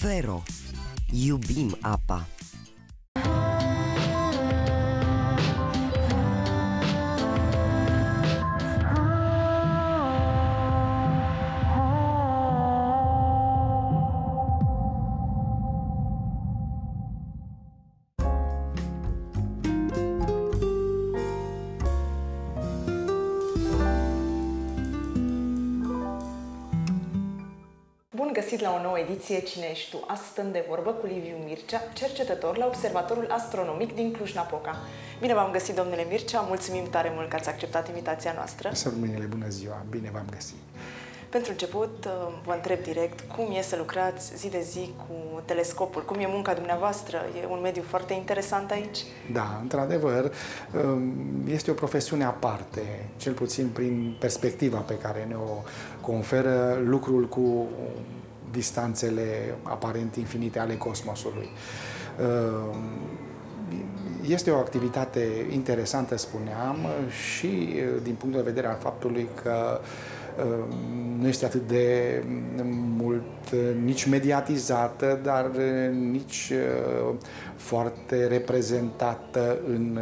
Fero. Iubim apa. O nouă ediție Cine ești tu? Astăzi stăm de vorbă cu Liviu Mircea, cercetător la Observatorul Astronomic din Cluj-Napoca. Bine v-am găsit, domnule Mircea, mulțumim tare mult că ați acceptat invitația noastră. Să mâinile, bună ziua, bine v-am găsit. Pentru început, uh, vă întreb direct, cum e să lucrați zi de zi cu telescopul? Cum e munca dumneavoastră? E un mediu foarte interesant aici? Da, într-adevăr, um, este o profesiune aparte, cel puțin prin perspectiva pe care ne-o conferă lucrul cu distanțele aparent infinite ale cosmosului. Um, este o activitate interesantă, spuneam, și uh, din punct de vedere al faptului că uh, nu este atât de mult uh, nici mediatizată, dar nici foarte reprezentată în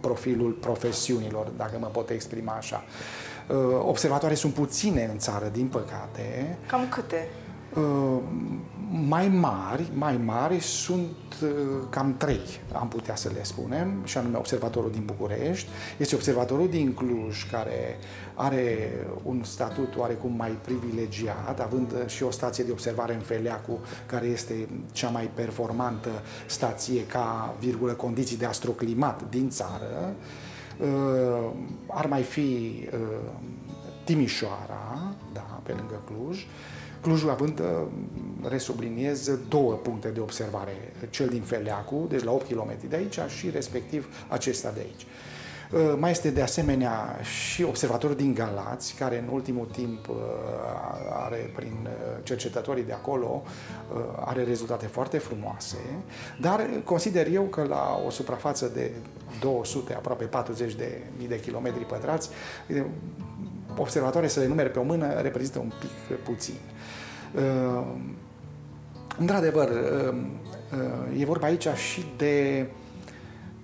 profilul profesiunilor, dacă mă pot exprima așa. Observatoare sunt puține în țară, din păcate. Cam câte? mai mari, mai mari sunt uh, cam trei, am putea să le spunem, și anume Observatorul din București, este Observatorul din Cluj, care are un statut oarecum mai privilegiat, având și o stație de observare în Feleacu, care este cea mai performantă stație ca, virgulă, condiții de astroclimat din țară. Uh, ar mai fi uh, Timișoara, da, pe lângă Cluj, Clujul având, uh, resubliniez, două puncte de observare, cel din Feleacu, deci la 8 km de aici, și respectiv acesta de aici. Uh, mai este de asemenea și observatorul din Galați, care în ultimul timp uh, are, prin cercetătorii de acolo, are rezultate foarte frumoase, dar consider eu că la o suprafață de 200, aproape 40 de mii de kilometri pătrați, observatoare să le numere pe o mână reprezintă un pic puțin. Uh, într-adevăr, uh, uh, e vorba aici și de,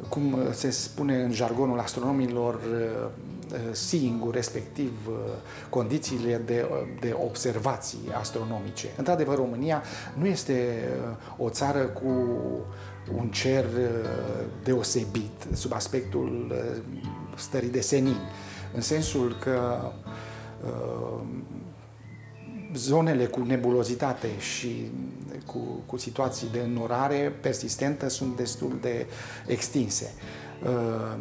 cum se spune în jargonul astronomilor, seeing respectiv condițiile de, de observații astronomice. Într-adevăr, România nu este o țară cu un cer deosebit sub aspectul stării de senin, în sensul că zonele cu nebulozitate și cu, cu situații de înnorare persistentă sunt destul de extinse. Uh,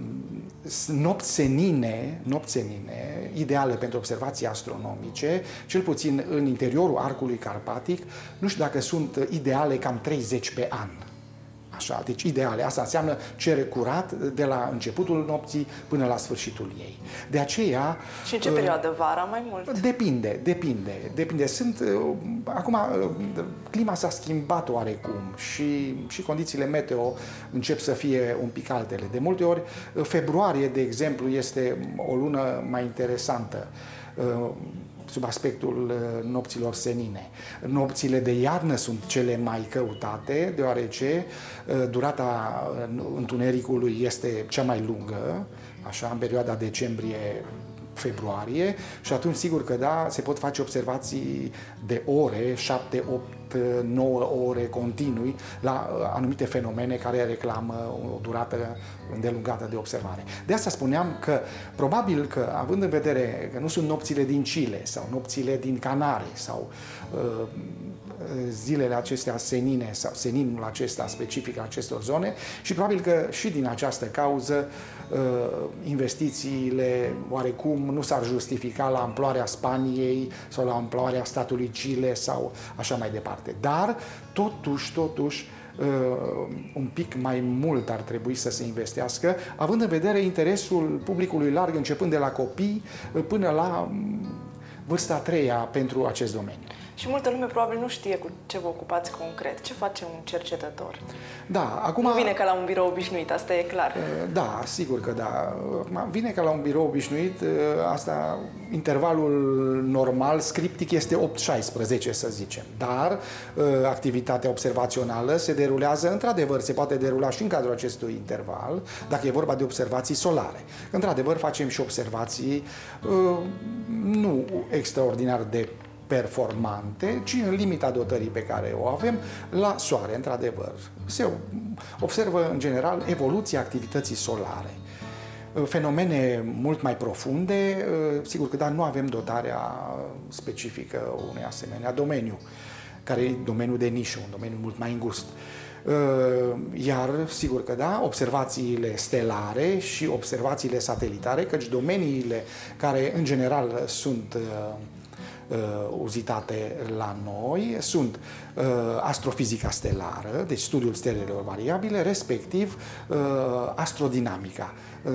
nopți senine, nopți senine, ideale pentru observații astronomice, cel puțin în interiorul arcului carpatic, nu știu dacă sunt ideale cam 30 pe an. Așa, deci ideale. Asta înseamnă cer curat de la începutul nopții până la sfârșitul ei. De aceea... Și în ce uh, perioadă? Vara mai mult? Depinde, depinde, depinde. Sunt, uh, acum, uh, clima s-a schimbat oarecum și, și condițiile meteo încep să fie un pic altele. De multe ori, februarie, de exemplu, este o lună mai interesantă sub aspectul uh, nopților senine. Nopțile de iarnă sunt cele mai căutate, deoarece uh, durata uh, întunericului este cea mai lungă, așa, în perioada decembrie februarie și atunci sigur că da, se pot face observații de ore, 7, 8, 9 ore continui la uh, anumite fenomene care reclamă o durată îndelungată de observare. De asta spuneam că probabil că, având în vedere că nu sunt nopțile din Chile sau nopțile din Canare sau uh, zilele acestea senine sau seninul acesta specific acestor zone și probabil că și din această cauză uh, investițiile oarecum nu s-ar justifica la amploarea Spaniei sau la amploarea statului Chile sau așa mai departe. Dar totuși, totuși, uh, un pic mai mult ar trebui să se investească, având în vedere interesul publicului larg, începând de la copii până la mm, vârsta a treia pentru acest domeniu. Și multă lume probabil nu știe cu ce vă ocupați concret. Ce face un cercetător? Da, acum... Nu vine ca la un birou obișnuit, asta e clar. Da, sigur că da. Vine ca la un birou obișnuit, asta, intervalul normal, scriptic, este 8-16, să zicem. Dar activitatea observațională se derulează, într-adevăr, se poate derula și în cadrul acestui interval, dacă e vorba de observații solare. Într-adevăr, facem și observații nu extraordinar de performante, ci în limita dotării pe care o avem la Soare, într-adevăr. Se observă, în general, evoluția activității solare. Fenomene mult mai profunde, sigur că dar nu avem dotarea specifică unui asemenea domeniu, care e domeniul de nișă, un domeniu mult mai îngust. Iar, sigur că da, observațiile stelare și observațiile satelitare, căci domeniile care în general sunt uh, uzitate la noi sunt uh, astrofizica stelară, deci studiul stelelor variabile, respectiv uh, astrodinamica, uh,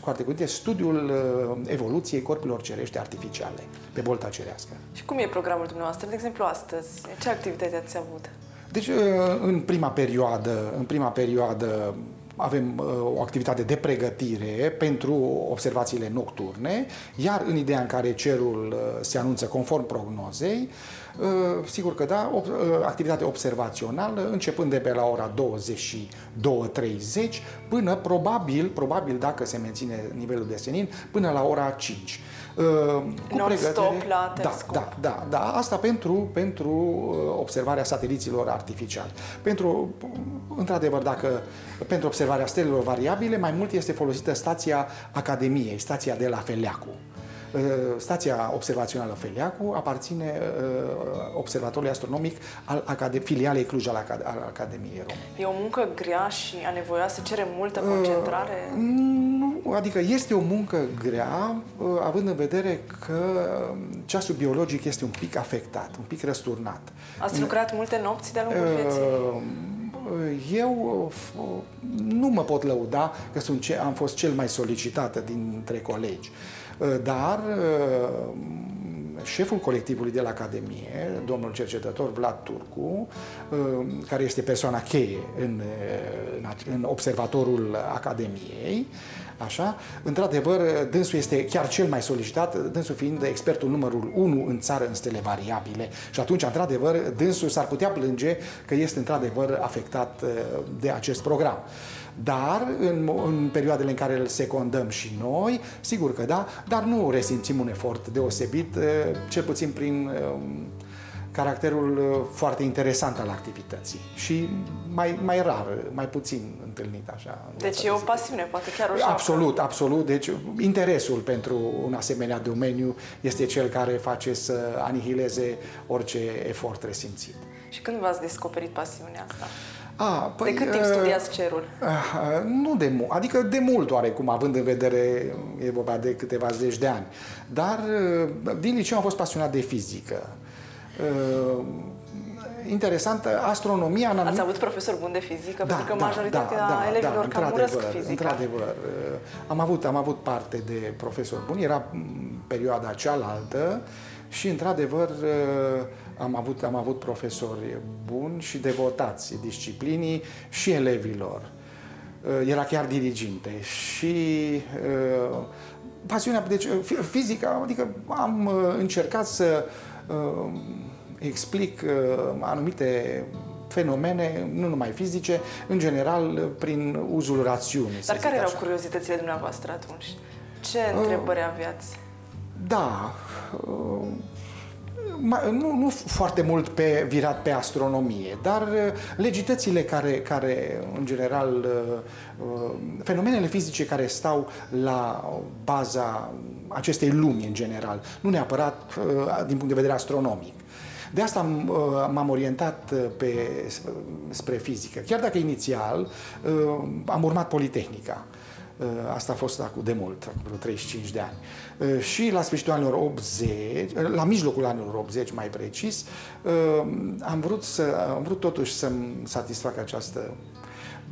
foarte cuvinte, studiul uh, evoluției corpilor cerești artificiale pe bolta cerească. Și cum e programul dumneavoastră? De exemplu, astăzi, ce activități ați avut? Deci, uh, în prima perioadă, în prima perioadă avem uh, o activitate de pregătire pentru observațiile nocturne, iar în ideea în care cerul uh, se anunță conform prognozei, sigur că da, activitate observațională, începând de pe la ora 22.30 până probabil, probabil dacă se menține nivelul de senin, până la ora 5. Uh, cu Non-stop la da, da, da, da, asta pentru, pentru uh, observarea sateliților artificiali. Pentru, într-adevăr, dacă pentru observarea stelelor variabile, mai mult este folosită stația Academiei, stația de la Feleacu. Uh, stația observațională Feleacu aparține observatorului astronomic al Acad- filialei Cluj al, Acad- al Academiei Române. E o muncă grea și anevoioasă, cere multă concentrare? Uh, adică este o muncă grea, uh, având în vedere că ceasul biologic este un pic afectat, un pic răsturnat. Ați lucrat multe nopți de-a lungul vieții? Uh, eu uh, nu mă pot lăuda că sunt ce, am fost cel mai solicitat dintre colegi, dar șeful colectivului de la Academie, domnul cercetător Vlad Turcu, care este persoana cheie în, în observatorul Academiei, Așa? Într-adevăr, dânsul este chiar cel mai solicitat, dânsul fiind expertul numărul 1 în țară în stele variabile și atunci, într-adevăr, dânsul s-ar putea plânge că este într-adevăr afectat uh, de acest program. Dar în, în perioadele în care îl secondăm și noi, sigur că da, dar nu resimțim un efort deosebit, uh, cel puțin prin um, caracterul uh, foarte interesant al activității și mai, mai rar, mai puțin întâlnit așa. Deci e o pasiune, poate chiar o joacă. Absolut, absolut. Deci interesul pentru un asemenea domeniu este cel care face să anihileze orice efort resimțit. Și când v-ați descoperit pasiunea asta? A, păi, de cât timp uh, studiați cerul? Uh, nu de mult, adică de mult oarecum, având în vedere, e vorba de câteva zeci de ani. Dar uh, din liceu am fost pasionat de fizică. Uh, interesantă, astronomia... În Ați avut profesor bun de fizică? Da, pentru că da, majoritatea da, da, elevilor da, cam urăsc fizica. Într-adevăr, uh, am avut, am avut parte de profesor bun, era perioada cealaltă și, într-adevăr, uh, am avut, am avut profesori buni și devotați disciplinii și elevilor. Era chiar diriginte și pasiunea, deci fizica, adică am încercat să explic uh, anumite fenomene, nu numai fizice, în general prin uzul rațiunii. Dar care erau așa. curiozitățile dumneavoastră atunci? Ce uh, întrebări aveați? Da, uh, nu, nu foarte mult pe, virat pe astronomie, dar uh, legitățile care, care în general, uh, uh, fenomenele fizice care stau la baza acestei lumi în general, nu neapărat din punct de vedere astronomic. De asta m-am orientat uh, pe, spre fizică. Chiar dacă inițial uh, am urmat Politehnica. Uh, asta a fost acum de mult, acum 35 de ani. Și la sfârșitul anilor 80, la mijlocul anilor 80 mai precis, am vrut, să, am vrut totuși să-mi satisfac această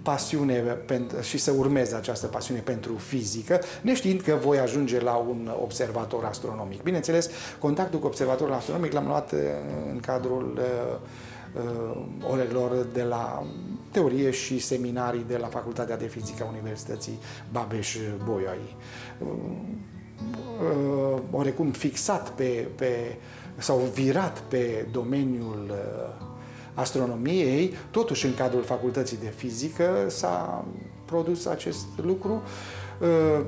pasiune și să urmeze această pasiune pentru fizică, neștiind că voi ajunge la un observator astronomic. Bineînțeles, contactul cu observatorul astronomic l-am luat în cadrul orelor de la teorie și seminarii de la Facultatea de Fizică a Universității Babeș-Bolyai. Oarecum fixat pe, pe sau virat pe domeniul astronomiei, totuși în cadrul Facultății de Fizică s-a produs acest lucru.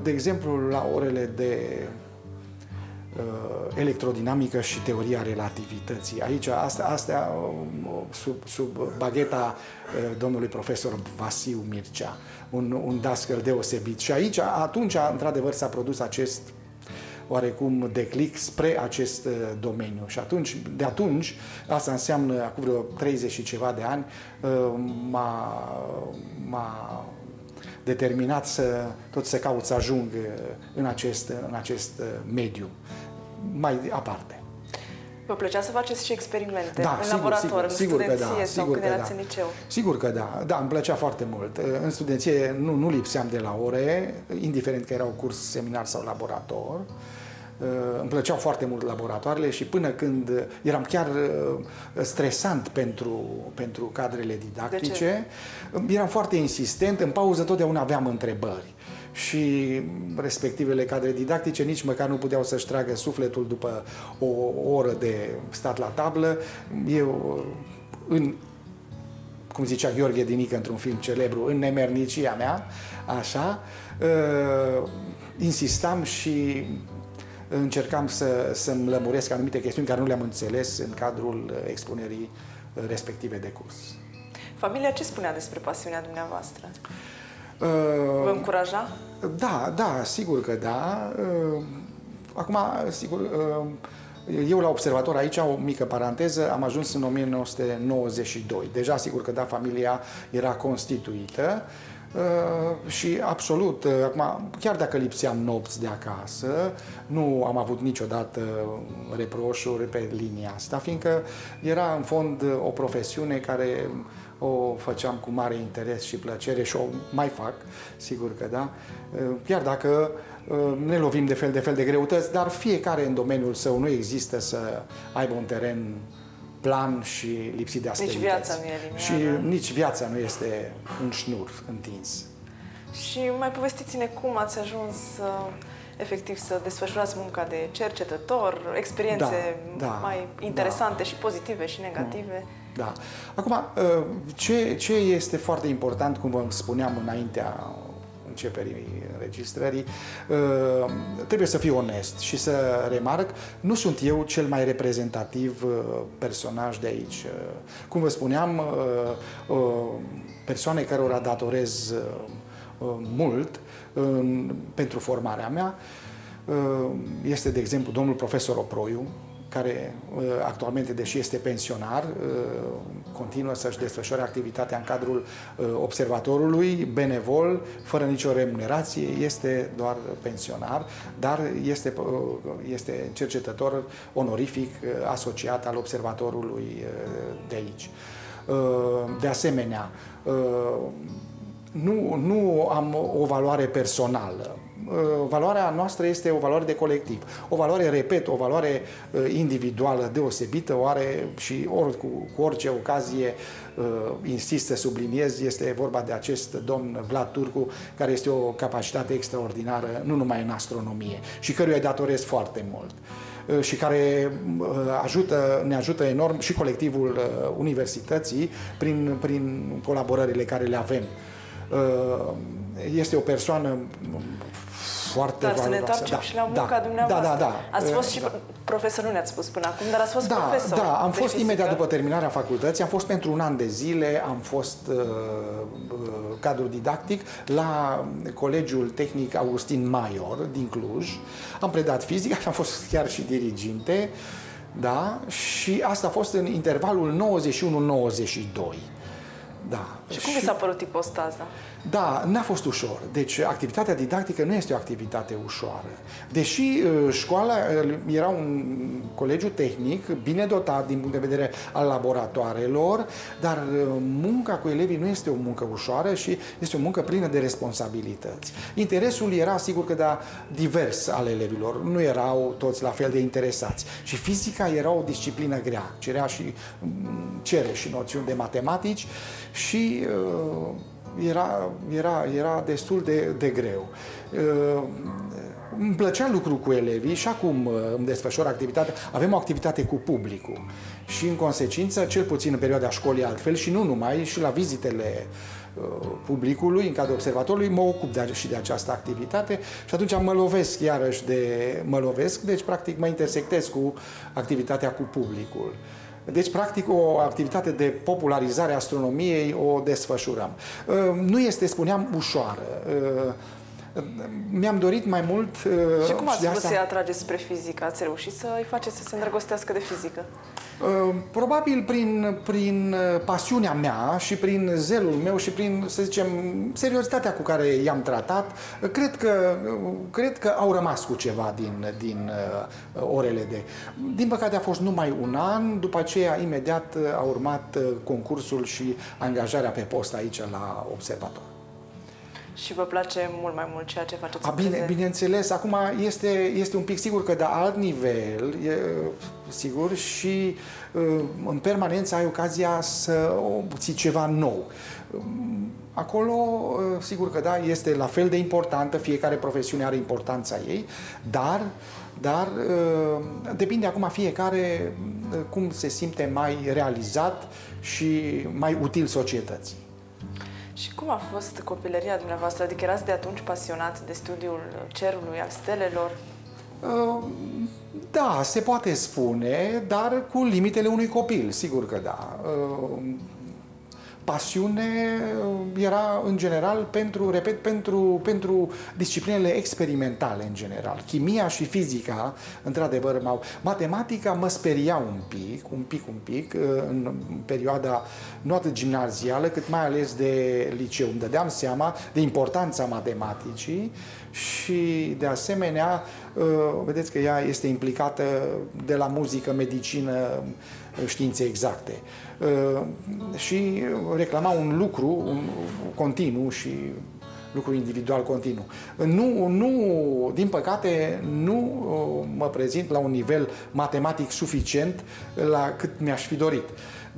De exemplu, la orele de electrodinamică și teoria relativității. Aici, astea, astea sub, sub bagheta domnului profesor Vasiu Mircea, un, un dascăl deosebit. Și aici, atunci, într-adevăr, s-a produs acest oarecum declic spre acest uh, domeniu. Și atunci, de atunci, asta înseamnă, acum vreo 30 și ceva de ani, uh, m-a, m-a determinat să tot să caut să ajung uh, în acest, în acest mediu, mai aparte. Vă plăcea să faceți și experimente da, în sigur, laborator, sigur, în sigur studenție că da, sau sigur când că erați da. în liceu? Sigur că da, da, îmi plăcea foarte mult. În studenție nu, nu lipseam de la ore, indiferent că erau curs, seminar sau laborator. Îmi plăceau foarte mult laboratoarele și până când eram chiar stresant pentru, pentru cadrele didactice, eram foarte insistent, în pauză totdeauna aveam întrebări și respectivele cadre didactice nici măcar nu puteau să-și tragă sufletul după o oră de stat la tablă. Eu, în, cum zicea Gheorghe Dinică într-un film celebru, în nemernicia mea, așa, uh, insistam și încercam să, să-mi lămuresc anumite chestiuni care nu le-am înțeles în cadrul expunerii respective de curs. Familia ce spunea despre pasiunea dumneavoastră? Uh, Vă încuraja? Da, da, sigur că da. Uh, acum, sigur, uh, eu la observator, aici o mică paranteză, am ajuns în 1992. Deja, sigur că da, familia era constituită. Uh, și absolut, uh, acum, chiar dacă lipseam nopți de acasă, nu am avut niciodată reproșuri pe linia asta, fiindcă era în fond o profesiune care o făceam cu mare interes și plăcere și o mai fac, sigur că da, chiar dacă ne lovim de fel de fel de greutăți, dar fiecare în domeniul său nu există să aibă un teren plan și lipsit de asperități. Nici viața nu e lineară. Și nici viața nu este un șnur întins. Și mai povestiți-ne cum ați ajuns efectiv să desfășurați munca de cercetător, experiențe da, da, mai interesante da. și pozitive și negative. Da. Acum, ă, ce, ce este foarte important, cum vă spuneam înaintea începerii înregistrării, ă, trebuie să fiu onest și să remarc, nu sunt eu cel mai reprezentativ ă, personaj de aici. Cum vă spuneam, persoane cărora datorez mult pentru formarea mea, este, de exemplu, domnul profesor Oproiu, care uh, actualmente, deși este pensionar, uh, continuă să-și desfășoare activitatea în cadrul uh, observatorului, benevol, fără nicio remunerație, este doar pensionar, dar este, este cercetător onorific asociat al observatorului de aici. De asemenea, nu, nu am o valoare personală. Uh, valoarea noastră este o valoare de colectiv. O valoare, repet, o valoare uh, individuală deosebită, o are și ori, cu, cu orice ocazie uh, insist să subliniez, este vorba de acest domn Vlad Turcu, care este o capacitate extraordinară, nu numai în astronomie, și căruia îi datorez foarte mult și care ajută, ne ajută enorm și colectivul universității prin, prin colaborările care le avem. Este o persoană foarte dar valoroasă. să ne întoarcem da, și la munca da, dumneavoastră. Da, da, da. Ați fost și da. profesor, nu ne-ați spus până acum, dar ați fost da, profesor. Da, am fost fizică. imediat după terminarea facultății, am fost pentru un an de zile, am fost uh, uh, cadru didactic la Colegiul Tehnic Augustin Maior din Cluj. Am predat fizică și am fost chiar și diriginte, da, și asta a fost în intervalul 91-92. da. Și cum vi s-a părut ipostaza? Da, n-a fost ușor. Deci activitatea didactică nu este o activitate ușoară. Deși uh, școala uh, era un colegiu tehnic bine dotat din punct de vedere al laboratoarelor, dar uh, munca cu elevii nu este o muncă ușoară și este o muncă plină de responsabilități. Interesul era sigur că da divers al elevilor, nu erau toți la fel de interesați. Și fizica era o disciplină grea, cerea și mm, cere și noțiuni de matematici și uh, era, era, era destul de, de greu. Uh, îmi plăcea lucru cu elevii și acum uh, îmi desfășor activitatea. Avem o activitate cu publicul și în consecință, cel puțin în perioada școlii altfel și nu numai, și la vizitele uh, publicului, în cadrul observatorului, mă ocup de, și de această activitate și atunci mă lovesc iarăși de... mă lovesc, deci practic mă intersectez cu activitatea cu publicul. Deci, practic, o activitate de popularizare a astronomiei o desfășurăm. Uh, nu este, spuneam, ușoară. Uh, mi-am dorit mai mult... Uh, și cum ați vrut asta... să-i atrageți spre fizică? Ați reușit să-i faceți să se îndrăgostească de fizică? Uh, probabil prin, prin uh, pasiunea mea și prin zelul meu și prin, să zicem, seriozitatea cu care i-am tratat, cred că, cred că au rămas cu ceva din, din orele de... Din păcate a fost numai un an, după aceea imediat a urmat concursul și angajarea pe post aici la observator și vă place mult mai mult ceea ce faceți A, bine, bineînțeles, acum este, este un pic sigur că de alt nivel, e, sigur, și în permanență ai ocazia să obții ceva nou. Acolo, sigur că da, este la fel de importantă, fiecare profesiune are importanța ei, dar dar depinde acum fiecare cum se simte mai realizat și mai util societății. Și cum a fost copilăria dumneavoastră? Adică erați de atunci pasionat de studiul cerului, al stelelor? Uh, da, se poate spune, dar cu limitele unui copil, sigur că da. Uh, pasiune uh, era în general pentru, repet, pentru, pentru disciplinele experimentale în general. Chimia și fizica, într-adevăr, m-au... Matematica mă speria un pic, un pic, un pic, uh, în perioada nu atât gimnazială, cât mai ales de liceu. Îmi dădeam seama de importanța matematicii și, de asemenea, uh, vedeți că ea este implicată de la muzică, medicină, științe exacte. Uh, și reclama un lucru un continuu și lucru individual continuu. Nu, nu, din păcate, nu uh, mă prezint la un nivel matematic suficient la cât mi-aș fi dorit.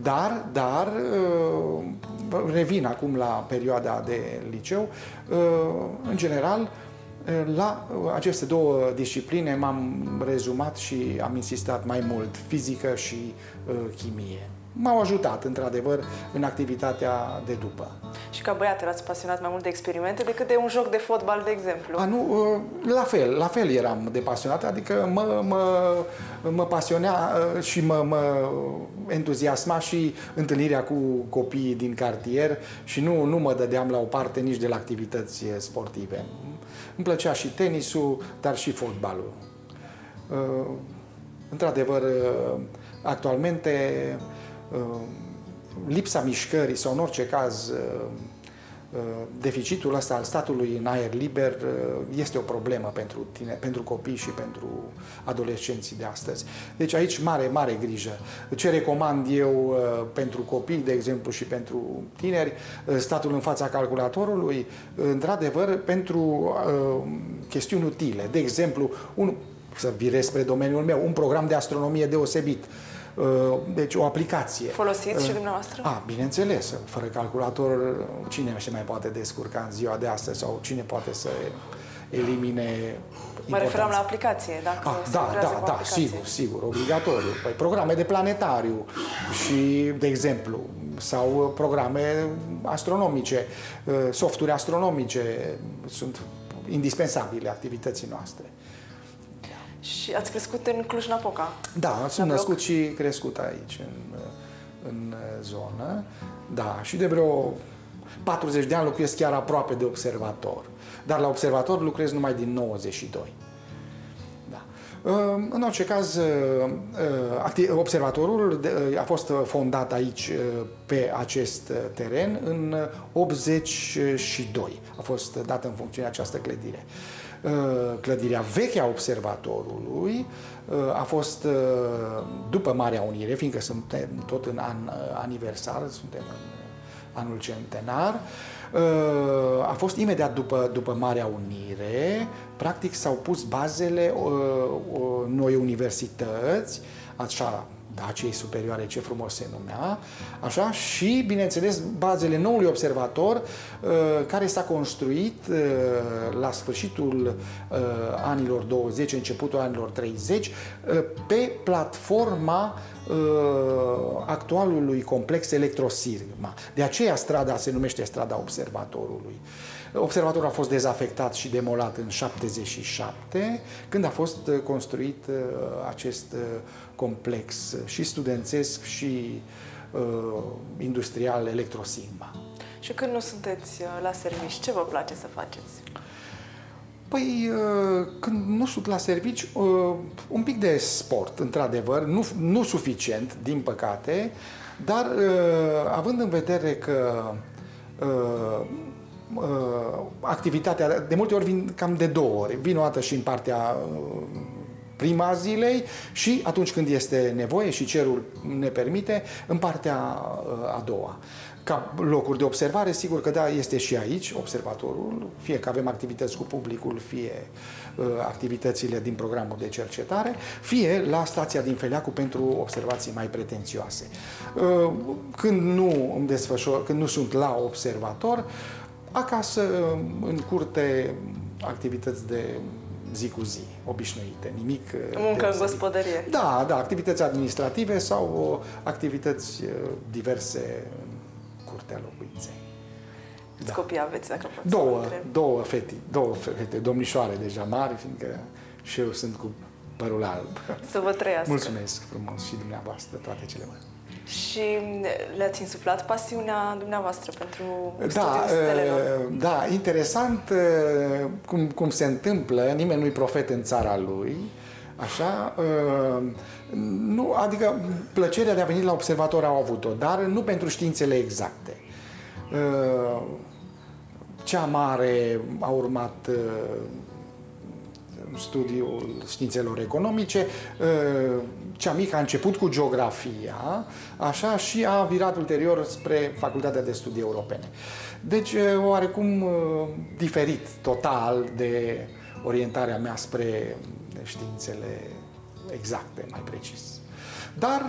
Dar, dar, uh, revin acum la perioada de liceu, în general, la aceste două discipline m-am rezumat și am insistat mai mult, fizică și uh, chimie. M-au ajutat, într-adevăr, în activitatea de după. Și ca băiat erați pasionat mai mult de experimente decât de un joc de fotbal, de exemplu? A, nu, uh, la fel, la fel eram de pasionat, adică mă, mă, mă pasionea uh, și mă, mă entuziasma și întâlnirea cu copiii din cartier și nu, nu mă dădeam la o parte nici de la activități sportive. Îmi plăcea și tenisul, dar și fotbalul. Uh, într-adevăr, uh, actualmente, uh, lipsa mișcării sau în orice caz Uh, deficitul ăsta al statului în aer liber uh, este o problemă pentru, tine, pentru copii și pentru adolescenții de astăzi. Deci aici mare, mare grijă. Ce recomand eu uh, pentru copii, de exemplu, și pentru tineri, statul în fața calculatorului, într-adevăr, pentru chestiuni utile. De exemplu, un, să virez spre domeniul meu, un program de astronomie deosebit Uh, deci o aplicație. Folosiți uh, și dumneavoastră? A, bineînțeles. Fără calculator, cine se mai poate descurca în ziua de astăzi sau cine poate să elimine Mă referam la aplicație, dacă ah, Da, da, da, sigur, sigur, obligatoriu. Păi, programe de planetariu și, de exemplu, sau programe astronomice, uh, softuri astronomice sunt indispensabile activității noastre. Și ați crescut în Cluj-Napoca? Da, sunt născut și crescut aici, în, în zonă. Da, și de vreo 40 de ani locuiesc chiar aproape de observator. Dar la observator lucrez numai din 92. Da. În orice caz, observatorul a fost fondat aici pe acest teren în 82. A fost dată în funcțiune această clădire. Clădirea veche a observatorului a fost după Marea Unire, fiindcă suntem tot în an aniversar, suntem în anul centenar, a fost imediat după, după Marea Unire, practic s-au pus bazele noi universități, așa Daciei Superioare, ce frumos se numea, așa, și, bineînțeles, bazele noului observator uh, care s-a construit uh, la sfârșitul uh, anilor 20, începutul anilor 30, pe platforma actualului complex Electrosirma. De aceea strada se numește strada observatorului. Observatorul a fost dezafectat și demolat în 77, când a fost uh, construit uh, acest uh, complex și studențesc și uh, industrial Electrosigma. Și când nu sunteți la servici, ce vă place să faceți? Păi, când nu sunt la servici, un pic de sport, într-adevăr, nu, nu suficient, din păcate, dar având în vedere că uh, activitatea, de multe ori vin cam de două ori. Vin o dată și în partea uh, prima zilei și atunci când este nevoie și cerul ne permite, în partea uh, a doua. Ca locuri de observare, sigur că da, este și aici observatorul, fie că avem activități cu publicul, fie uh, activitățile din programul de cercetare, fie la stația din Feleacu pentru observații mai pretențioase. Uh, când nu îmi desfășor, când nu sunt la observator, Acasă, în curte, activități de zi cu zi, obișnuite, nimic... Uh, Muncă în gospodărie. Da, da, activități administrative sau uh, activități uh, diverse în curtea locuinței. Câți da. copii aveți, dacă pot două, două fete, două fete, domnișoare deja mari, fiindcă și eu sunt cu părul alb. Să vă trăiască. Mulțumesc frumos și dumneavoastră toate cele mai și le-ați insuflat pasiunea dumneavoastră pentru da, studiul stelelor. Da, interesant cum, cum se întâmplă, nimeni nu-i profet în țara lui, așa, nu, adică plăcerea de a veni la observator au avut-o, dar nu pentru științele exacte. Cea mare a urmat studiul științelor economice, cea mică a început cu geografia, așa, și a virat ulterior spre Facultatea de Studii Europene. Deci, oarecum diferit total de orientarea mea spre științele exacte, mai precis. Dar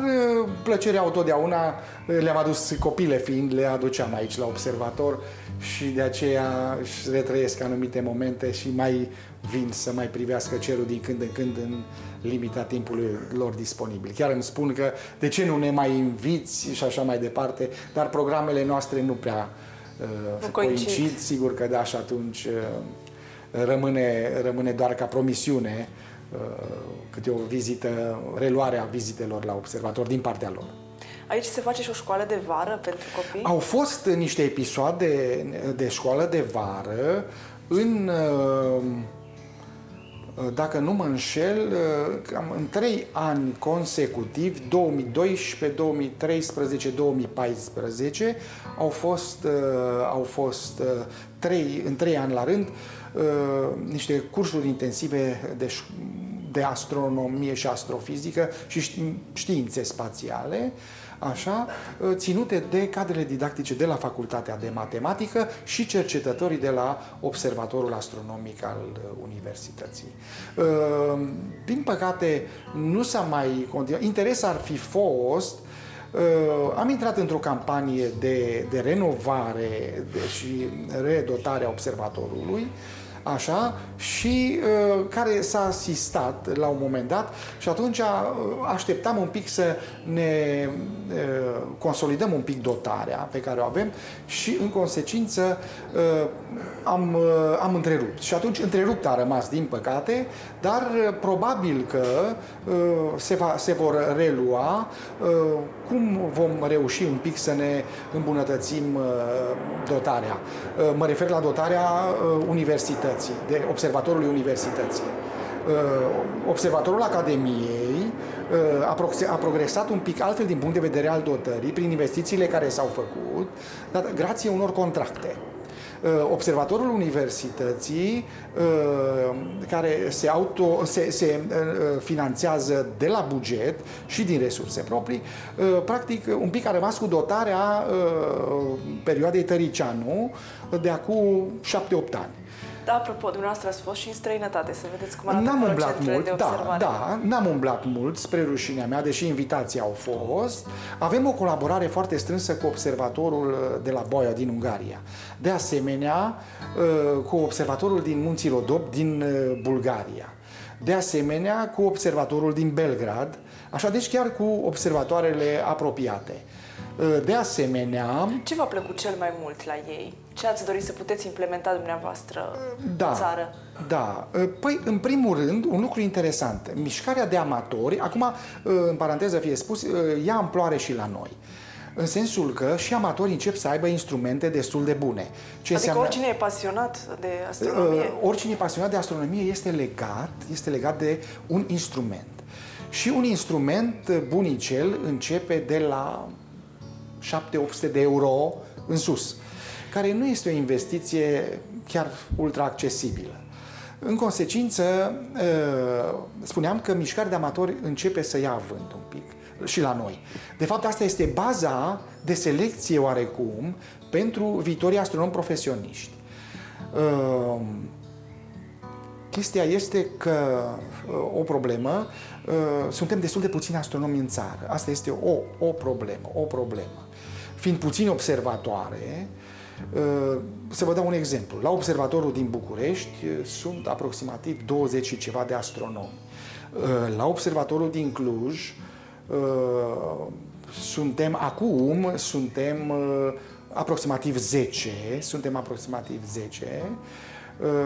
plăcerea autodeauna le-am adus copile fiind, le aduceam aici la observator și de aceea își retrăiesc anumite momente și mai vin să mai privească cerul din când în când în limita timpului lor disponibil. Chiar îmi spun că de ce nu ne mai inviți și așa mai departe, dar programele noastre nu prea uh, coincid, sigur că da, și atunci uh, rămâne, rămâne doar ca promisiune uh, câte o vizită, reluarea vizitelor la observator din partea lor. Aici se face și o școală de vară pentru copii? Au fost niște episoade de școală de vară în uh, dacă nu mă înșel, uh, cam în trei ani consecutivi, 2012, 2013, 2014, au fost, uh, au fost trei, în trei ani la rând niște cursuri intensive de, de astronomie și astrofizică și științe spațiale așa, ă, ținute de cadrele didactice de la Facultatea de Matematică și cercetătorii de la Observatorul Astronomic al ă, Universității. Ă, din păcate, nu s-a mai continuat. Interes ar fi fost am intrat într-o campanie de, de renovare de, și redotare a observatorului așa, și uh, care s-a asistat la un moment dat și atunci uh, așteptam un pic să ne uh, consolidăm un pic dotarea pe care o avem și în consecință uh, am, uh, am întrerupt. Și atunci întrerupt a rămas din păcate, dar uh, probabil că uh, se, va, se vor relua uh, cum vom reuși un pic să ne îmbunătățim uh, dotarea. Uh, mă refer la dotarea uh, universității, de observatorului universității. Observatorul Academiei a progresat un pic altfel din punct de vedere al dotării, prin investițiile care s-au făcut, dar grație unor contracte. Uh, observatorul Universității, uh, care se, auto, se, se uh, finanțează de la buget și din resurse proprii, practic un pic a rămas cu dotarea perioadei Tăricianu de acum 7-8 ani. Da, apropo, dumneavoastră ați fost și în străinătate, să vedeți cum arată N-am umblat mult, de da, observare. da, n-am umblat mult spre rușinea mea, deși invitații au fost. Avem o colaborare foarte strânsă cu observatorul uh, de la Boia din Ungaria. De asemenea, uh, cu observatorul din Munții Rodop din uh, Bulgaria. De asemenea, cu observatorul din Belgrad, așa deci chiar cu observatoarele apropiate. De asemenea... Ce v-a plăcut cel mai mult la ei? Ce ați dori să puteți implementa dumneavoastră da, în țară? Da. Păi, în primul rând, un lucru interesant. Mișcarea de amatori, acum, în paranteză fie spus, ia amploare și la noi. În sensul că și amatorii încep să aibă instrumente destul de bune. Ce adică înseamnă... oricine e pasionat de astronomie? Oricine e pasionat de astronomie este legat, este legat de un instrument. Și un instrument bunicel începe de la 7-800 de euro în sus, care nu este o investiție chiar ultra accesibilă. În consecință, ă, spuneam că mișcarea de amatori începe să ia avânt un pic și la noi. De fapt, asta este baza de selecție oarecum pentru viitorii astronomi profesioniști. Ă, chestia este că ă, o problemă, suntem destul de puțini astronomi în țară. Asta este o, o problemă, o problemă fiind puțini observatoare, uh, să vă dau un exemplu. La observatorul din București uh, sunt aproximativ 20 și ceva de astronomi. Uh, la observatorul din Cluj suntem acum, suntem aproximativ 10, suntem aproximativ 10,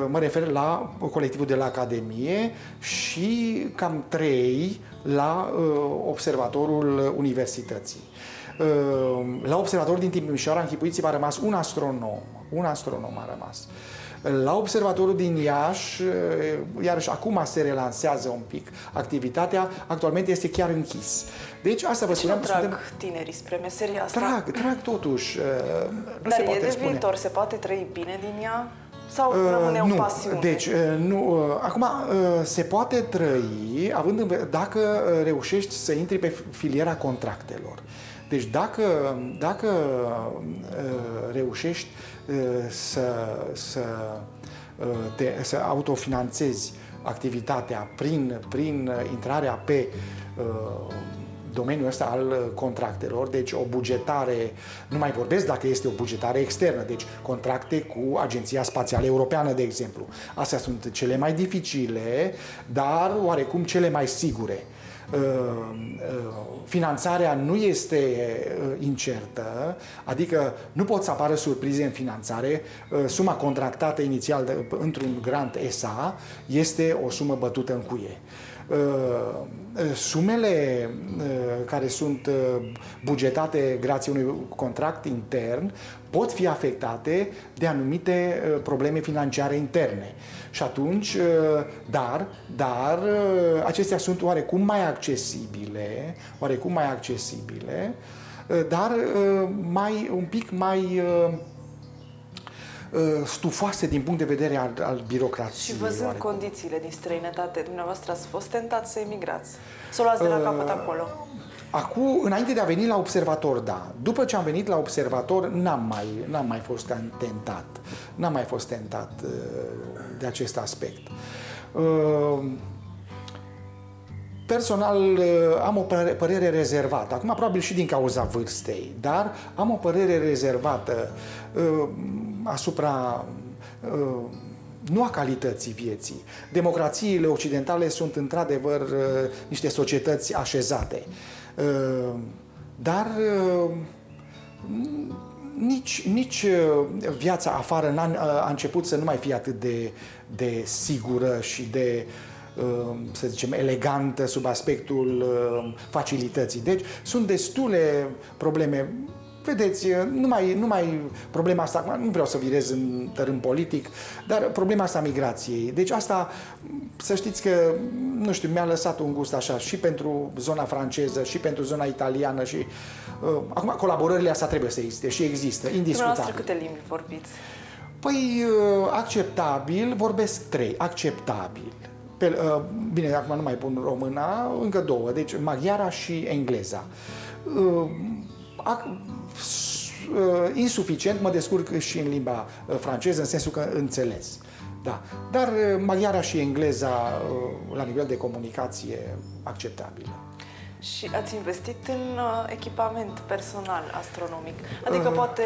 mă refer la colectivul de la Academie și cam 3 la observatorul universității. Ehm, la observator din Timișoara, închipuiți-vă, a rămas un astronom. Un astronom a rămas. La observatorul din Iași, eh, iarăși acum se relansează un pic activitatea, actualmente este chiar închis. Deci asta vă spuneam... trag suntem... tinerii spre meseria asta? Trag, trag totuși. Eh, nu Dar se poate e de spune. viitor, se poate trăi bine din ea? Sau uh, rămâne o nu. pasiune? Deci, uh, nu, uh, acum uh, se poate trăi având în, dacă reușești să intri pe filiera contractelor. Deci dacă, dacă uh, reușești uh, să, să, uh, te, să autofinanțezi activitatea prin, prin intrarea pe domeniul ăsta al contractelor, deci o bugetare, nu mai vorbesc dacă este o bugetare externă, deci contracte cu Agenția Spațială Europeană, de exemplu. Astea sunt cele mai dificile, dar oarecum cele mai sigure. Uh, uh, finanțarea nu este uh, incertă, adică nu pot să apară surprize în finanțare. Suma contractată inițial într-un grant ESA este o sumă bătută în cuie. Sumele care sunt bugetate grație unui contract intern pot fi afectate de anumite probleme financiare interne. Și atunci, uh, dar, dar uh, acestea sunt oarecum mai accesibile, oarecum mai accesibile, uh, dar mai, un pic mai stufoase din punct de vedere al, al birocrației. Și văzând oarecum. condițiile din străinătate, dumneavoastră ați fost tentat să emigrați? Să o luați de la capăt acolo? Acum, înainte de a veni la observator, da. După ce am venit la observator, n-am mai, n-am mai fost tentat. N-am mai fost tentat uh, de acest aspect. Uh, personal uh, am o părere rezervată, acum probabil și din cauza vârstei, dar am o părere rezervată asupra nu a calității vieții. Democrațiile occidentale sunt într-adevăr niște societăți așezate. Ehm, dar ehm, nici, nici ehm, viața afară a a început să nu mai fie atât de, de sigură și de, să zicem, elegantă sub aspectul facilității. Deci sunt destule probleme vedeți, numai, numai problema asta, nu vreau să virez în tărâm politic, dar problema asta migrației. Deci asta, să știți că, nu știu, mi-a lăsat un gust așa și pentru zona franceză, și pentru zona italiană și uh, acum colaborările astea trebuie să existe și există, indiscutabil. câte limbi vorbiți? Păi, uh, acceptabil, vorbesc trei, acceptabil. Pe, uh, bine, acum nu mai pun româna, încă două, deci maghiara și engleza. Uh, insuficient, mă descurc și în limba franceză, în sensul că înțeles. Da. Dar maghiara și engleza, la nivel de comunicație, acceptabilă. Și ați investit în echipament personal astronomic? Adică uh, poate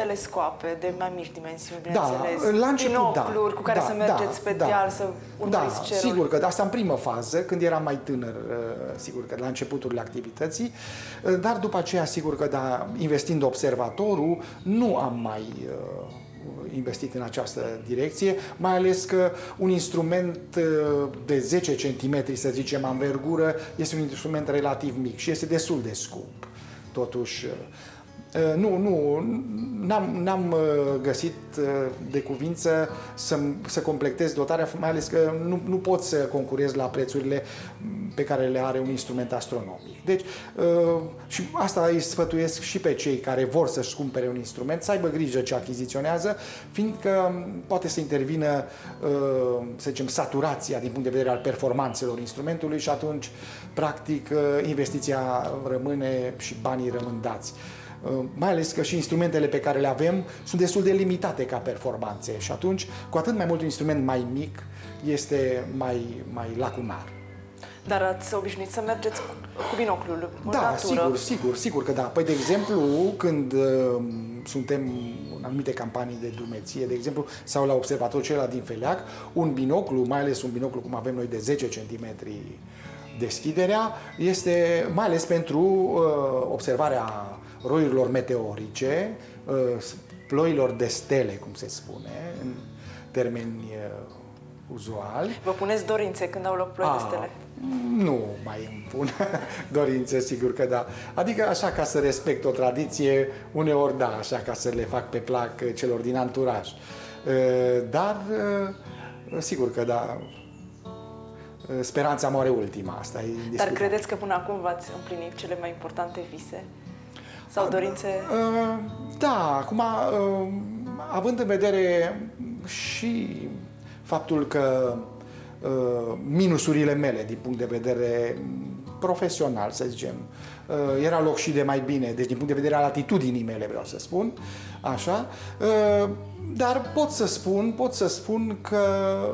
telescoape de mai mici dimensiuni, da, bineînțeles, la început, da, cu care da, să mergeți da, pe da, deal, să urmăriți da, cerul. sigur că asta în primă fază, când eram mai tânăr, uh, sigur că la începutul activității, uh, dar după aceea, sigur că da, investind observatorul, nu am mai uh, investit în această direcție, mai ales că un instrument de 10 cm, să zicem, anvergură, este un instrument relativ mic și este destul de scump. Totuși, Uh, nu, nu, n-am, n-am uh, găsit uh, de cuvință să, să completez dotarea, mai ales că nu, nu pot să concurez la prețurile pe care le are un instrument astronomic. Deci, și asta îi sfătuiesc și pe cei care vor să-și cumpere un instrument, să aibă grijă ce achiziționează, fiindcă poate să intervină, să zicem, saturația din punct de vedere al performanțelor instrumentului și atunci, practic, investiția rămâne și banii rămân dați. Uh, mai ales că și instrumentele pe care le avem sunt destul de limitate ca performanțe și atunci, cu atât mai mult un instrument mai mic este mai, mai lacunar. Dar ați obișnuit să mergeți cu binoclul în Da, natură. sigur, sigur, sigur că da. Păi, de exemplu, când uh, suntem în anumite campanii de drumeție, de exemplu, sau la observatorul celălalt din Feleac, un binoclu, mai ales un binoclu cum avem noi de 10 cm deschiderea, este mai ales pentru uh, observarea roiurilor meteorice, uh, ploilor de stele, cum se spune, în termeni uh, uzuali. Vă puneți dorințe când au loc ploi de stele? Nu mai îmi pun dorințe, sigur că da. Adică așa ca să respect o tradiție, uneori da, așa ca să le fac pe plac celor din anturaj. Uh, dar, sigur că da, speranța moare ultima, asta e Dar credeți că până acum v-ați împlinit cele mai importante vise? Sau dorințe? Da, acum, având în vedere și faptul că minusurile mele din punct de vedere profesional, să zicem, era loc și de mai bine, deci din punct de vedere al atitudinii mele vreau să spun, așa, dar pot să spun, pot să spun că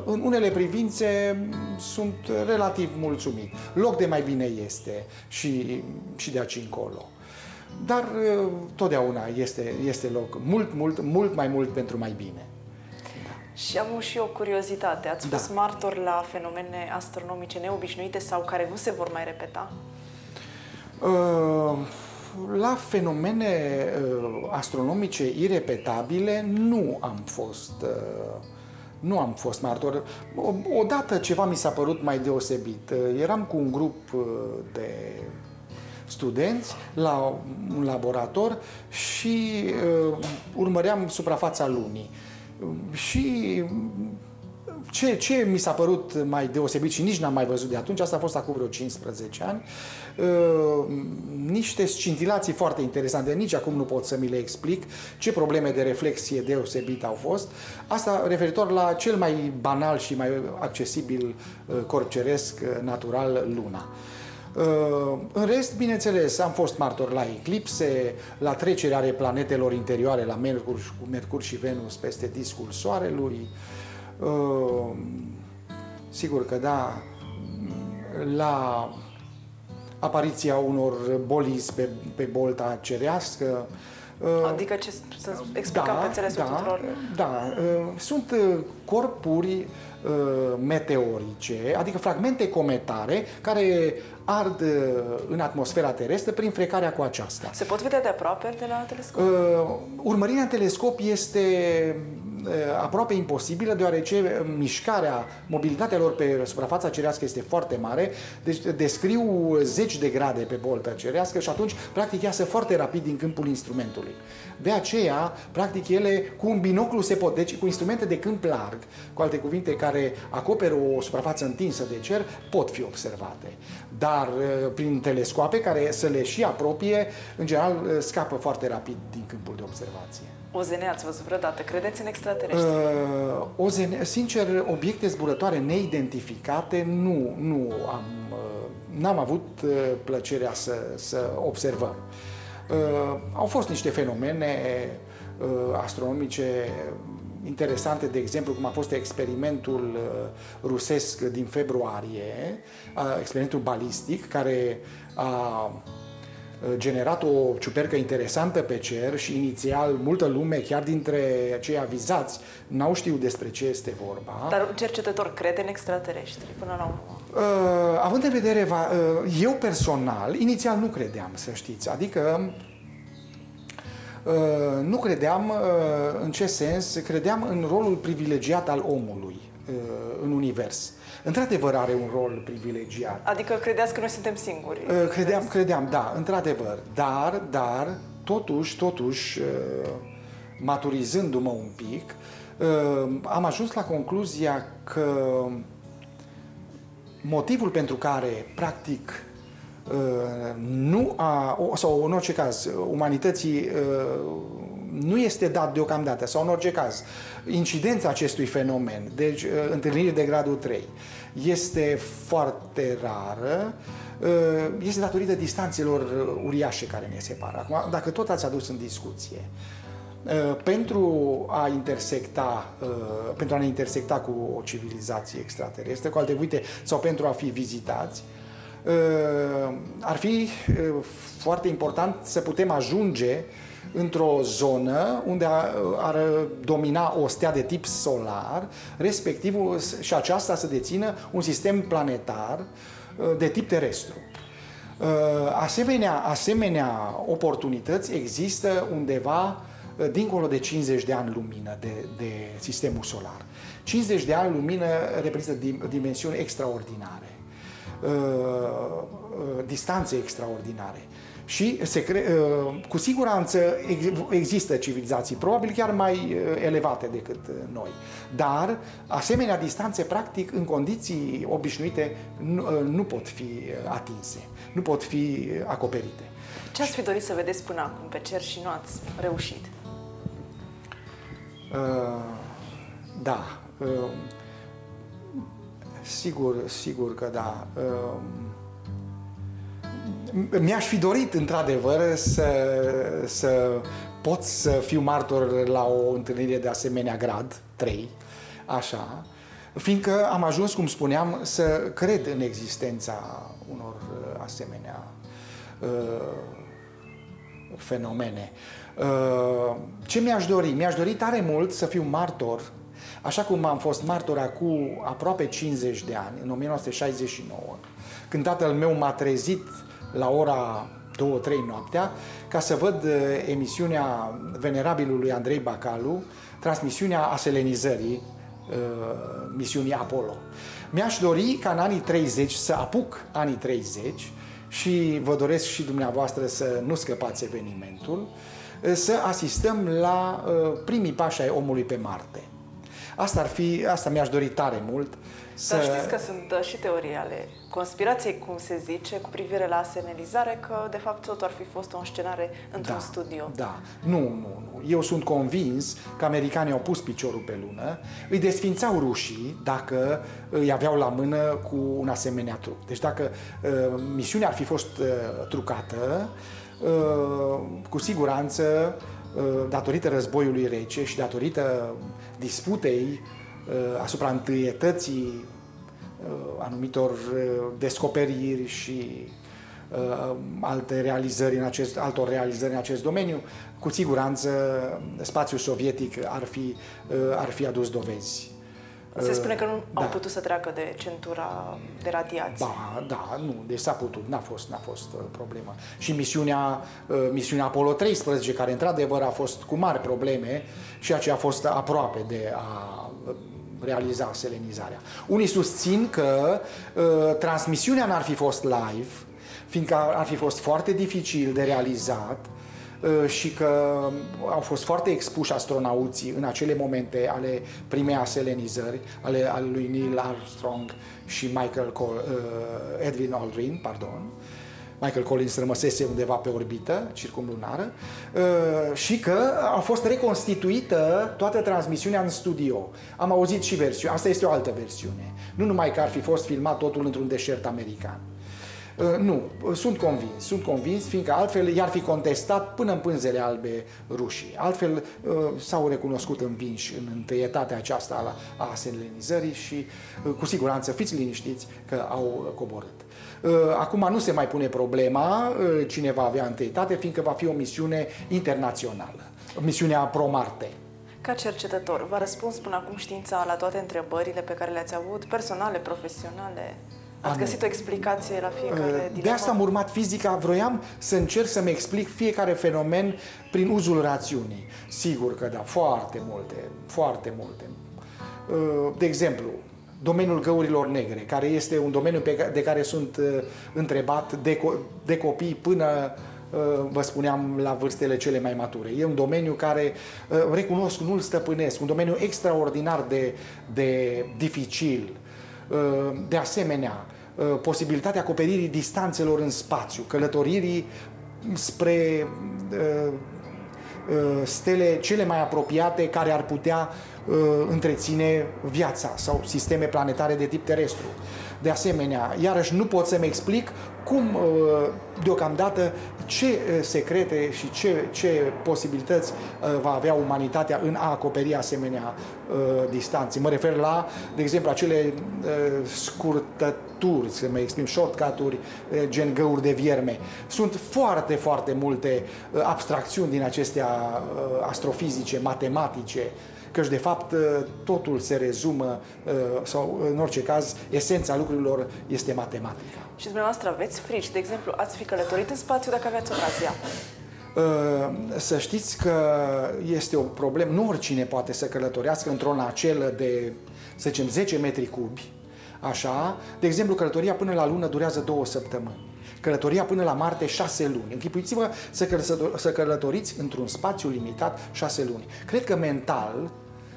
în unele privințe sunt relativ mulțumit. Loc de mai bine este și, și de aici încolo. Dar uh, totdeauna este, este loc mult, mult, mult mai mult pentru mai bine. Și am și o curiozitate. Ați da. fost martor la fenomene astronomice neobișnuite sau care nu se vor mai repeta? Uh, la fenomene uh, astronomice irepetabile nu am fost uh, nu am fost martor. Odată ceva mi s-a părut mai deosebit. Uh, eram cu un grup uh, de studenți la un laborator și uh, urmăream suprafața lunii. Și ce, ce mi s-a părut mai deosebit și nici n-am mai văzut de atunci, asta a fost acum vreo 15 ani, uh, niște scintilații foarte interesante, nici acum nu pot să mi le explic ce probleme de reflexie deosebit au fost. Asta referitor la cel mai banal și mai accesibil uh, corp ceresc uh, natural, luna. Uh, în rest, bineînțeles, am fost martor la eclipse, la trecerea ale planetelor interioare, la Mercur, Mercur și Venus peste discul Soarelui. Uh, sigur că da, la apariția unor bolizi pe, pe bolta cerească. Uh, adică ce să explicăm da, pe înțelesul da, tuturor? Da, sunt corpuri meteorice, adică fragmente cometare care ard uh, în atmosfera terestră prin frecarea cu aceasta. Se pot vedea de aproape de la telescop? Uh, urmărirea în telescop este aproape imposibilă, deoarece mișcarea, mobilitatea lor pe suprafața cerească este foarte mare, deci descriu zeci de grade pe boltă cerească și atunci, practic, iasă foarte rapid din câmpul instrumentului. De aceea, practic, ele cu un binoclu se pot, deci cu instrumente de câmp larg, cu alte cuvinte, care acoperă o suprafață întinsă de cer, pot fi observate. Dar prin telescoape care să le și apropie, în general scapă foarte rapid din câmpul de observație. OZN ați văzut vreodată? Credeți în extraterestri? Uh, OZN, sincer, obiecte zburătoare neidentificate, nu, nu am, uh, n-am avut uh, plăcerea să, să observăm. Uh, au fost niște fenomene uh, astronomice interesante, de exemplu, cum a fost experimentul uh, rusesc din februarie, uh, experimentul balistic, care a generat o ciupercă interesantă pe cer și inițial multă lume, chiar dintre cei avizați, n-au știut despre ce este vorba. Dar un cercetător crede în extraterestri până la urmă? Uh, având în vedere, va, uh, eu personal, inițial nu credeam, să știți, adică uh, nu credeam uh, în ce sens, credeam în rolul privilegiat al omului uh, în univers. Într-adevăr are un rol privilegiat. Adică credeați că noi suntem singuri? Uh, credeam, credeam, da, într-adevăr. Dar, dar, totuși, totuși, uh, maturizându-mă un pic, uh, am ajuns la concluzia că motivul pentru care, practic, nu a, sau în orice caz, umanității nu este dat deocamdată, sau în orice caz, incidența acestui fenomen, deci uh, întâlniri de gradul 3, este foarte rară, uh, este datorită distanțelor uriașe care ne separă. Acum, dacă tot ați adus în discuție, uh, pentru a intersecta, pentru a ne intersecta cu o civilizație extraterestră, cu alte cuvinte, sau pentru a fi vizitați, ar fi foarte important să putem ajunge într-o zonă unde ar domina o stea de tip solar, respectiv și aceasta să dețină un sistem planetar uh, de tip terestru. Uh, asemenea, asemenea oportunități există undeva uh, dincolo de 50 de ani lumină de, de sistemul solar. 50 de ani lumină reprezintă dimensiuni extraordinare, distanțe extraordinare și se cre- uh, cu siguranță există civilizații, probabil chiar mai uh, elevate decât uh, noi. Dar asemenea distanțe, practic, în condiții obișnuite, nu, nu pot fi atinse, nu pot fi acoperite. Ce ați fi dorit să vedeți până acum pe cer și nu ați reușit? Uh, da. Uh, sigur, sigur că da. Uh, mi-aș fi dorit, într-adevăr, să, să pot să fiu martor la o întâlnire de asemenea grad, 3, așa, fiindcă am ajuns, cum spuneam, să cred în existența unor uh, asemenea uh, fenomene. Uh, ce mi-aș dori? Mi-aș dori tare mult să fiu martor, așa cum am fost martor acum aproape 50 de ani, în 1969, când tatăl meu m-a trezit la ora 2-3 noaptea ca să văd uh, emisiunea venerabilului Andrei Bacalu, transmisiunea aselenizării uh, misiunii Apollo. Mi-aș dori ca în anii 30 să apuc anii 30 și vă doresc și dumneavoastră să nu scăpați evenimentul, uh, să asistăm la primii pași ai omului pe Marte. Asta ar fi, asta mi-aș dori tare mult să... Dar știți că sunt uh, și teorii ale conspirației, cum se zice, cu privire la asenelizare, că de fapt totul ar fi fost o scenare într-un da, studio. Da, nu, nu, nu. Eu sunt convins că americanii au pus piciorul pe lună, îi desfințau rușii dacă îi aveau la mână cu un asemenea trup. Deci dacă uh, misiunea ar fi fost uh, trucată, uh, cu siguranță, uh, datorită războiului rece și datorită disputei Uh, asupra întâietății uh, anumitor uh, descoperiri și alte realizări în acest, altor realizări în acest domeniu, cu siguranță spațiul sovietic ar fi, ar fi adus dovezi Se spune că nu da. au putut să treacă de centura de radiație. Ba, da, nu, deci s-a putut, n-a fost, n-a fost uh, problemă. Și misiunea, uh, misiunea Apollo 13, care într-adevăr a fost cu mari probleme și aceea a fost aproape de a uh, realiza selenizarea. Unii susțin că uh, transmisiunea n-ar fi fost live, fiindcă ar fi fost foarte dificil de realizat uh, și că au fost foarte expuși astronauții în acele momente ale primei aselenizări, ale, ale lui Neil Armstrong și Michael Col, uh, Edwin Aldrin, pardon. Michael Collins rămăsese undeva pe orbită circumlunară uh, și că a fost reconstituită toată transmisiunea în studio. Am auzit și versiunea, asta este o altă versiune. Nu numai că ar fi fost filmat totul într-un deșert american. Uh, nu, sunt convins, sunt convins, fiindcă altfel i-ar fi contestat până în pânzele albe rușii. Altfel uh, s-au recunoscut învinși în întâietatea aceasta a selenizării și cu siguranță fiți liniștiți că au coborât. Acum nu se mai pune problema cine va avea întâietate, fiindcă va fi o misiune internațională, misiunea ProMarte. Ca cercetător, v-a răspuns până acum știința la toate întrebările pe care le-ați avut, personale, profesionale? Ați găsit o explicație la fiecare dilemă? De asta am urmat fizica, vroiam să încerc să-mi explic fiecare fenomen prin uzul rațiunii. Sigur că da, foarte multe, foarte multe. De exemplu, domeniul găurilor negre, care este un domeniu pe, de care sunt uh, întrebat de, de copii până, uh, vă spuneam, la vârstele cele mai mature. E un domeniu care, uh, recunosc, nu-l stăpânesc, un domeniu extraordinar de, de dificil. Uh, de asemenea, uh, posibilitatea acoperirii distanțelor în spațiu, călătoririi spre uh, uh, stele cele mai apropiate care ar putea uh, întreține viața sau sisteme planetare de tip terestru. De asemenea, iarăși nu pot să-mi explic cum, uh, deocamdată, ce uh, secrete și ce, ce posibilități uh, va avea umanitatea în a acoperi asemenea distanțe. Mă refer la, de exemplu, acele scurtături, să mă exprim, shortcut-uri, gen găuri de vierme. Sunt foarte, foarte multe abstracțiuni din acestea astrofizice, matematice, căci de fapt totul se rezumă, sau în orice caz, esența lucrurilor este matematica. Și dumneavoastră aveți frici? De exemplu, ați fi călătorit în spațiu dacă aveați ocazia? Să știți că este o problemă, nu oricine poate să călătorească într-o nacelă de, să zicem, 10 metri cubi, așa. De exemplu, călătoria până la lună durează două săptămâni. Călătoria până la Marte șase luni. Închipuiți-vă să, călătoriți într-un spațiu limitat șase luni. Cred că mental,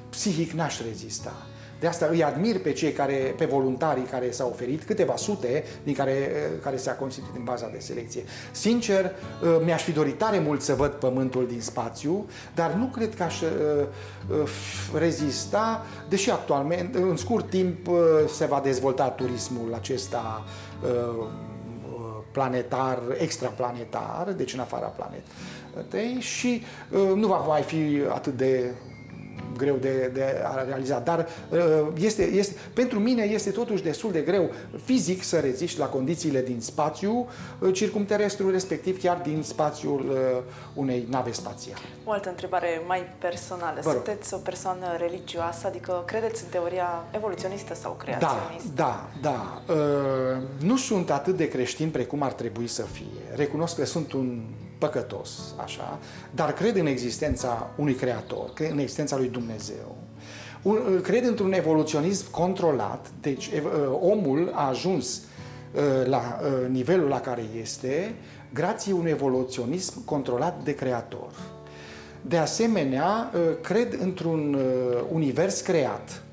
psihic n-aș rezista. De asta îi admir pe cei care, pe voluntarii care s-au oferit, câteva sute din care, care se-a constituit în baza de selecție. Sincer, uh, mi-aș fi dorit tare mult să văd Pământul din spațiu, dar nu cred că aș uh, uh, rezista, deși actualmente, în scurt timp, se va dezvolta turismul acesta planetar, extraplanetar, deci în afara planetei și nu va mai fi atât de greu de, de a realiza, dar uh, este, este, pentru mine este totuși destul de greu fizic să reziști la condițiile din spațiu uh, circumterestru, respectiv chiar din spațiul uh, unei nave spațiale. O altă întrebare mai personală. Sunteți o persoană religioasă, adică credeți în teoria evoluționistă sau creaționistă? Da, da, da. Nu sunt atât de creștin precum ar trebui să fie. Recunosc că sunt un păcătos, așa, dar cred în existența unui creator, cred în existența lui Dumnezeu. Un, cred într-un evoluționism controlat, deci omul a ajuns la nivelul la care este grație unui evoluționism controlat de creator. De asemenea, cred într-un univers creat,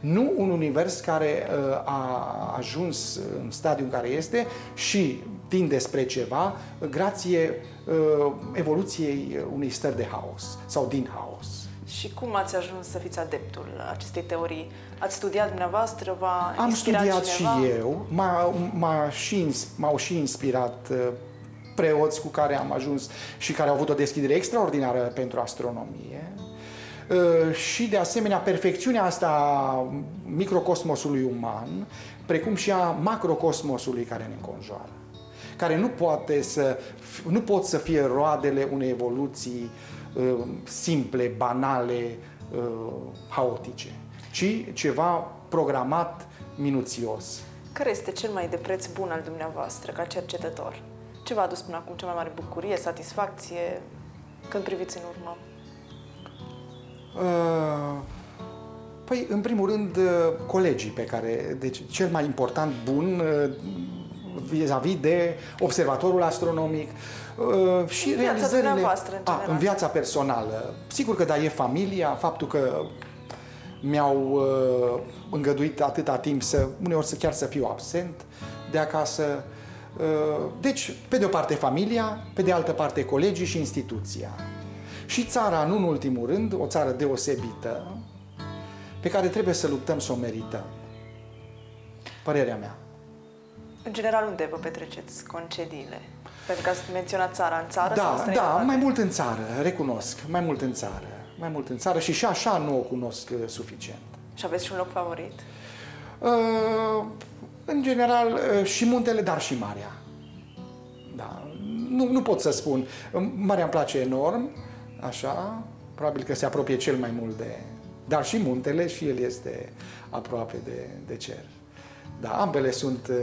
nu un univers care a ajuns în stadiul în care este și tinde spre ceva, grație uh, evoluției unei stări de haos sau din haos. Și cum ați ajuns să fiți adeptul acestei teorii? Ați studiat dumneavoastră? V-a Am studiat cineva? și eu. M-a, m-a și, m-au și inspirat uh, preoți cu care am ajuns și care au avut o deschidere extraordinară pentru astronomie. Uh, și de asemenea perfecțiunea asta microcosmosului uman, precum și a macrocosmosului care ne înconjoară care nu, poate să, nu pot să fie roadele unei evoluții uh, simple, banale, uh, haotice. ci ceva programat minuțios. Care este cel mai de preț bun al dumneavoastră ca cercetător? Ce v-a adus până acum cea mai mare bucurie, satisfacție, când priviți în urmă? Uh, păi, în primul rând, uh, colegii pe care, deci cel mai important bun uh, vis-a-vis de observatorul astronomic și în viața realizările în, a, în viața personală. Sigur că da, e familia, faptul că mi-au uh, îngăduit atâta timp să, uneori să chiar să fiu absent de acasă. Uh, deci, pe de o parte familia, pe de altă parte colegii și instituția. Și țara, nu în ultimul rând, o țară deosebită, pe care trebuie să luptăm să o merităm. Părerea mea. În general, unde vă petreceți concediile? Pentru că ați menționat țara în țară da, sau Da, mai mult în țară, recunosc, mai mult în țară. Mai mult în țară și și așa nu o cunosc uh, suficient. Și aveți și un loc favorit? Uh, în general, uh, și muntele, dar și marea. Da, nu, nu pot să spun. Marea îmi place enorm, așa, probabil că se apropie cel mai mult de... Dar și muntele, și el este aproape de, de cer. Da, ambele sunt uh,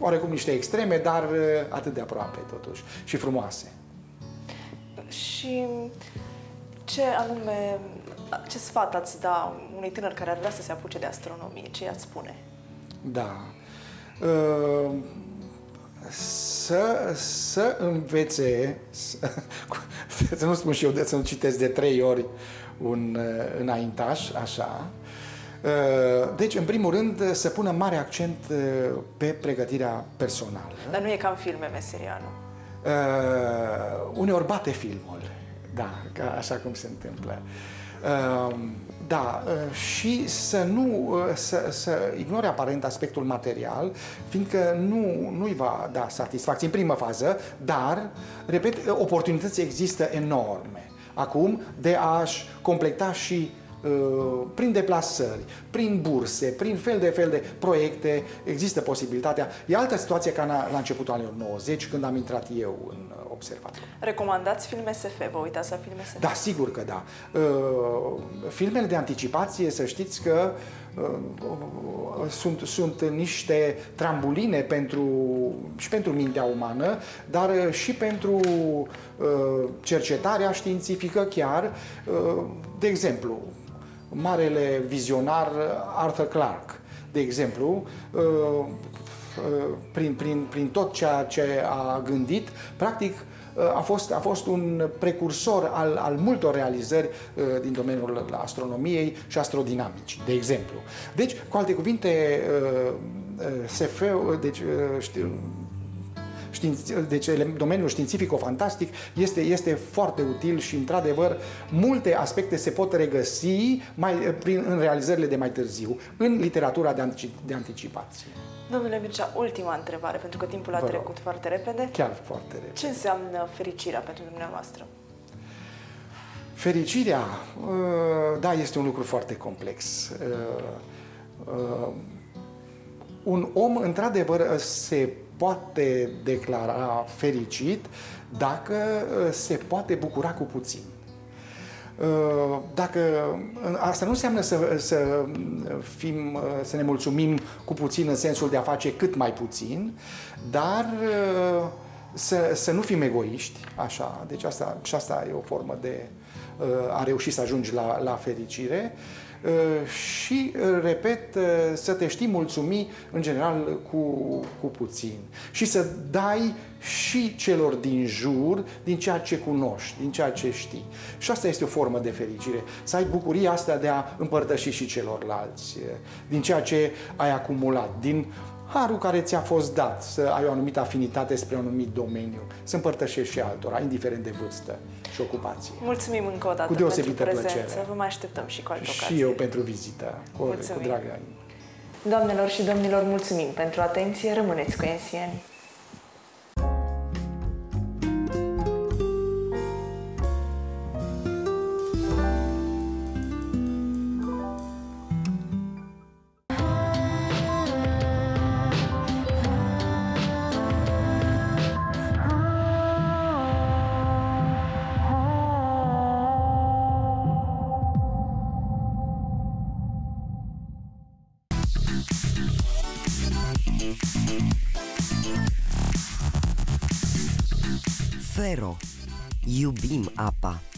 oarecum niște extreme, dar uh, atât de aproape totuși și frumoase. Și ce anume, ce sfat ați da unui tânăr care ar vrea să se apuce de astronomie? Ce i-ați spune? Da. Uh, să, să învețe, să, să nu spun și eu, de, să nu citesc de trei ori un uh, înaintaș, așa, uh, deci, în primul rând, să pună mare accent pe pregătirea personală. Dar nu e ca în filme meseria, nu? Uh, uneori bate filmul, da, ca așa cum se întâmplă. Uh, da, uh, și să nu, uh, să, să ignore aparent aspectul material, fiindcă nu, nu-i va da satisfacție în primă fază, dar, repet, oportunități există enorme. Acum, de a-și completa și Uh, prin deplasări, prin burse, prin fel de fel de proiecte, există posibilitatea. E altă situație ca la începutul anilor 90, când am intrat eu în uh, observator. Recomandați filme SF? Vă uitați la filme SF? Da, sigur că da. Uh, filmele de anticipație, să știți că sunt, sunt niște trambuline pentru, și pentru mintea umană, dar și pentru cercetarea științifică chiar. De exemplu, marele vizionar Arthur Clarke, de exemplu, uh, uh, prin, prin, prin tot ceea ce a gândit, practic uh, a fost, a fost un precursor al, al multor realizări din domeniul astronomiei și astrodinamicii, de exemplu. Deci, cu alte cuvinte, SF, deci, știu, deci domeniul științifico-fantastic este, este foarte util și, într-adevăr, multe aspecte se pot regăsi mai, prin, în realizările de mai târziu, în literatura de, de anticipație. Domnule Mircea, ultima întrebare, pentru că timpul a Vă trecut rog. foarte repede. Chiar foarte repede. Ce înseamnă fericirea pentru dumneavoastră? Fericirea, uh, da, este un lucru foarte complex. Uh, uh, un om, într-adevăr, se poate declara fericit dacă uh, se poate bucura cu puțin. Uh, dacă uh, asta nu înseamnă să, să fim, să ne mulțumim cu puțin în sensul de a face cât mai puțin, dar să, să nu fim egoiști, așa, deci asta, și asta e o formă de a reuși să ajungi la, la fericire Uh, și, uh, repet, uh, să te știi mulțumi în general cu, cu puțin și să dai și celor din jur din ceea ce cunoști, din ceea ce știi. Și asta este o formă de fericire, să ai bucuria asta de a împărtăși și celorlalți, din ceea ce ai acumulat, din harul care ți-a fost dat, să ai o anumită afinitate spre un anumit domeniu, să împărtășești și altora, indiferent de vârstă și ocupație. Mulțumim încă o dată cu deosebită pentru prezență. plăcere. Vă mai așteptăm și cu alte Și eu pentru vizită, cu, cu dragă Doamnelor și domnilor, mulțumim pentru atenție. Rămâneți cu Ensieni. Fero. Iubim apa.